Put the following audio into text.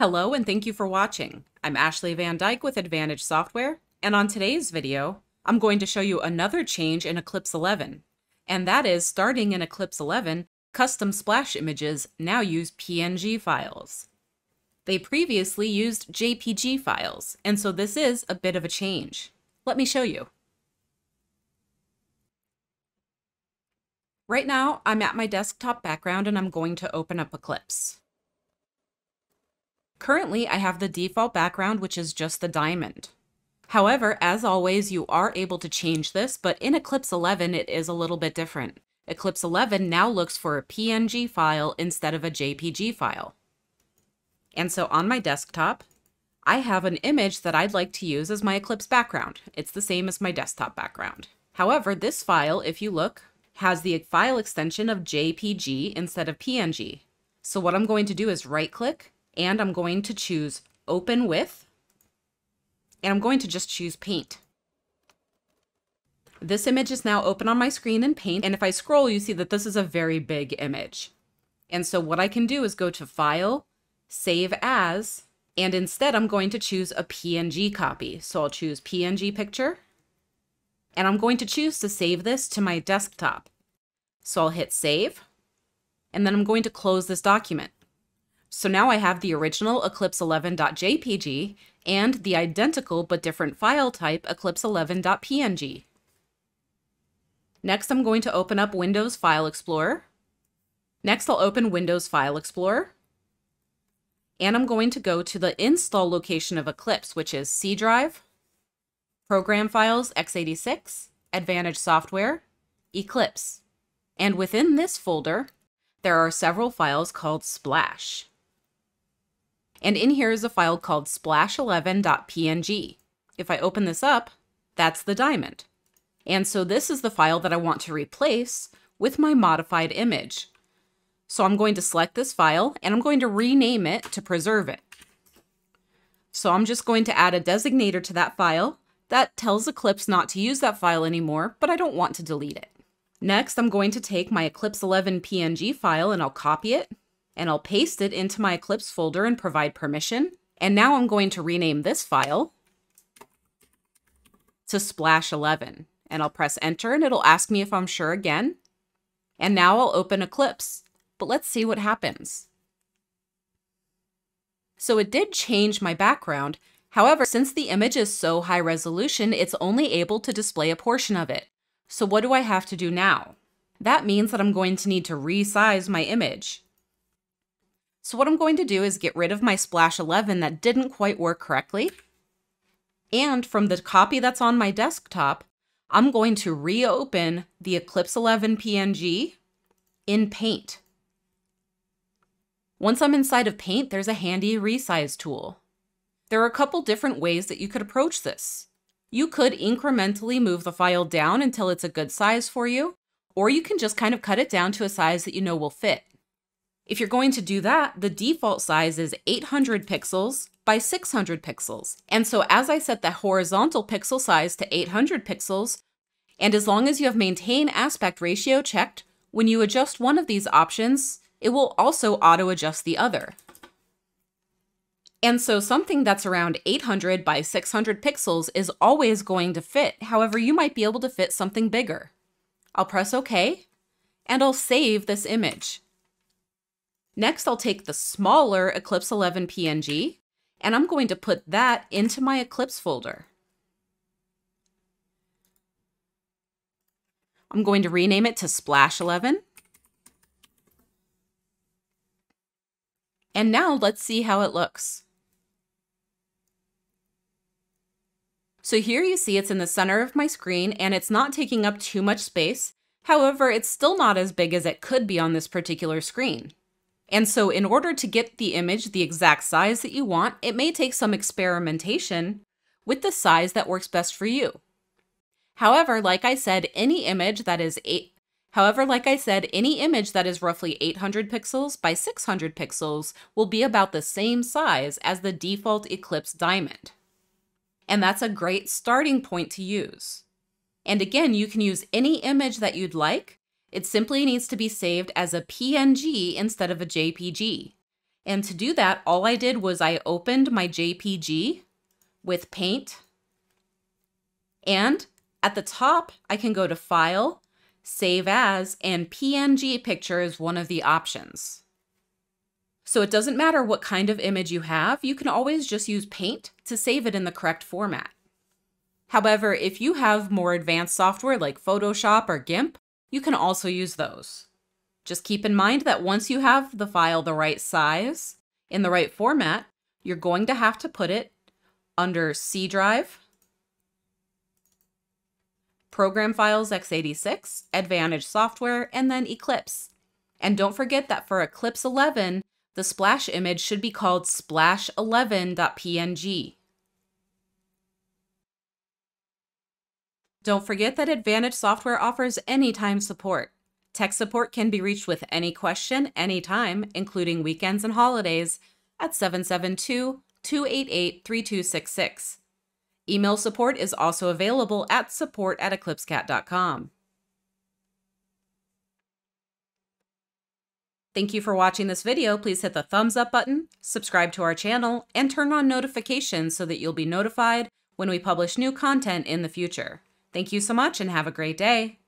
Hello and thank you for watching. I'm Ashley Van Dyke with Advantage Software, and on today's video, I'm going to show you another change in Eclipse 11. And that is, starting in Eclipse 11, custom splash images now use PNG files. They previously used JPG files, and so this is a bit of a change. Let me show you. Right now, I'm at my desktop background and I'm going to open up Eclipse. Currently, I have the default background, which is just the diamond. However, as always, you are able to change this, but in Eclipse 11, it is a little bit different. Eclipse 11 now looks for a PNG file instead of a JPG file. And so on my desktop, I have an image that I'd like to use as my Eclipse background. It's the same as my desktop background. However, this file, if you look, has the file extension of JPG instead of PNG. So what I'm going to do is right click and I'm going to choose open with and I'm going to just choose paint. This image is now open on my screen in paint and if I scroll you see that this is a very big image. And so what I can do is go to file, save as, and instead I'm going to choose a PNG copy. So I'll choose PNG picture and I'm going to choose to save this to my desktop. So I'll hit save and then I'm going to close this document. So now I have the original eclipse11.jpg and the identical but different file type eclipse11.png. Next, I'm going to open up Windows File Explorer. Next, I'll open Windows File Explorer. And I'm going to go to the install location of Eclipse, which is C drive, Program Files x86, Advantage Software, Eclipse. And within this folder, there are several files called Splash. And in here is a file called splash11.png. If I open this up, that's the diamond. And so this is the file that I want to replace with my modified image. So I'm going to select this file and I'm going to rename it to preserve it. So I'm just going to add a designator to that file that tells Eclipse not to use that file anymore, but I don't want to delete it. Next, I'm going to take my Eclipse 11 PNG file and I'll copy it and I'll paste it into my Eclipse folder and provide permission. And now I'm going to rename this file to Splash 11 and I'll press enter and it'll ask me if I'm sure again. And now I'll open Eclipse, but let's see what happens. So it did change my background. However, since the image is so high resolution, it's only able to display a portion of it. So what do I have to do now? That means that I'm going to need to resize my image. So what I'm going to do is get rid of my Splash 11 that didn't quite work correctly. And from the copy that's on my desktop, I'm going to reopen the Eclipse 11 PNG in Paint. Once I'm inside of Paint, there's a handy resize tool. There are a couple different ways that you could approach this. You could incrementally move the file down until it's a good size for you, or you can just kind of cut it down to a size that you know will fit. If you're going to do that, the default size is 800 pixels by 600 pixels. And so as I set the horizontal pixel size to 800 pixels, and as long as you have maintain aspect ratio checked, when you adjust one of these options, it will also auto adjust the other. And so something that's around 800 by 600 pixels is always going to fit. However, you might be able to fit something bigger. I'll press OK, and I'll save this image. Next, I'll take the smaller Eclipse 11 PNG, and I'm going to put that into my Eclipse folder. I'm going to rename it to Splash 11. And now let's see how it looks. So here you see it's in the center of my screen and it's not taking up too much space. However, it's still not as big as it could be on this particular screen. And so in order to get the image the exact size that you want, it may take some experimentation with the size that works best for you. However, like I said, any image that is 8 However, like I said, any image that is roughly 800 pixels by 600 pixels will be about the same size as the default Eclipse Diamond. And that's a great starting point to use. And again, you can use any image that you'd like, it simply needs to be saved as a PNG instead of a JPG. And to do that, all I did was I opened my JPG with Paint. And at the top, I can go to File, Save As, and PNG Picture is one of the options. So it doesn't matter what kind of image you have, you can always just use Paint to save it in the correct format. However, if you have more advanced software like Photoshop or GIMP, you can also use those. Just keep in mind that once you have the file the right size, in the right format, you're going to have to put it under C drive, Program Files x86, Advantage Software, and then Eclipse. And don't forget that for Eclipse 11, the splash image should be called splash11.png. Don't forget that Advantage Software offers anytime support. Tech support can be reached with any question, anytime, including weekends and holidays, at 772 288 3266. Email support is also available at support at eclipsecat.com. Thank you for watching this video. Please hit the thumbs up button, subscribe to our channel, and turn on notifications so that you'll be notified when we publish new content in the future. Thank you so much and have a great day.